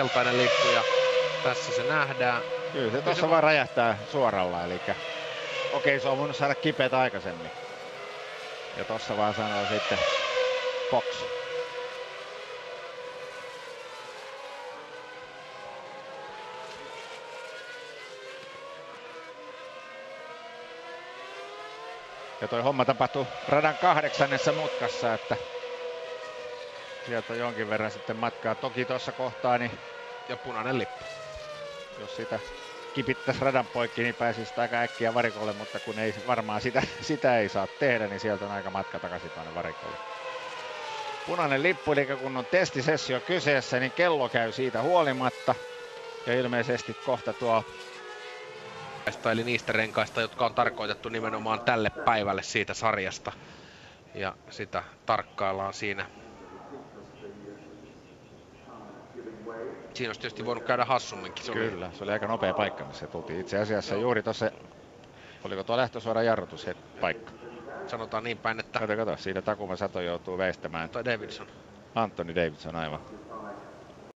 keltainen lippu ja tässä se nähdään. Kyllä se tuossa vaan räjähtää suoralla, eli okei se on voinut saada kipeät aikaisemmin. Ja tossa vaan sanoo sitten box. Ja toi homma tapahtui radan kahdeksannessa mutkassa, että sieltä jonkin verran sitten matkaa. Toki tuossa kohtaa, niin Ja punainen lippu. jos sitä kipittäisi radan poikki, niin pääsisi aika äkkiä varikolle, mutta kun ei varmaan sitä, sitä ei saa tehdä, niin sieltä on aika matka takaisin tuonne varikolle. Punainen lippu, eli kun on testisessio kyseessä, niin kello käy siitä huolimatta. Ja ilmeisesti kohta tuo eli niistä renkaista, jotka on tarkoitettu nimenomaan tälle päivälle siitä sarjasta. Ja sitä tarkkaillaan siinä. Siinä olisi tietysti voinut käydä hassumminkin. Se oli Kyllä, se oli aika nopea paikka, missä tultiin. Itse asiassa juuri tuossa, oliko tuo lähtösuora jarrutus paikka. sanotaan niin päin, että Kato, kato, siinä Takuma Sato joutuu väistämään. tai Davidson. Anthony Davidson aivan.